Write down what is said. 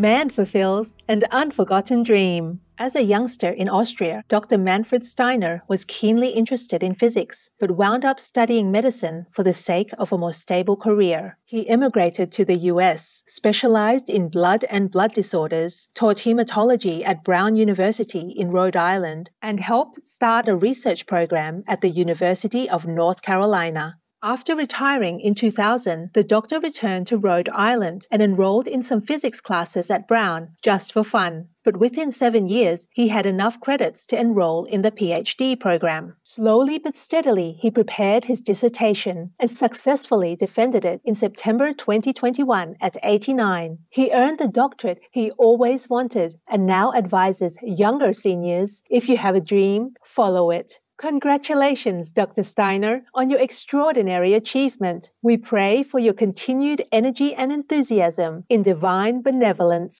Man fulfills an unforgotten dream. As a youngster in Austria, Dr. Manfred Steiner was keenly interested in physics, but wound up studying medicine for the sake of a more stable career. He immigrated to the US, specialized in blood and blood disorders, taught hematology at Brown University in Rhode Island, and helped start a research program at the University of North Carolina. After retiring in 2000, the doctor returned to Rhode Island and enrolled in some physics classes at Brown, just for fun. But within seven years, he had enough credits to enroll in the PhD program. Slowly but steadily, he prepared his dissertation and successfully defended it in September 2021 at 89. He earned the doctorate he always wanted and now advises younger seniors if you have a dream, follow it. Congratulations, Dr. Steiner, on your extraordinary achievement. We pray for your continued energy and enthusiasm in divine benevolence.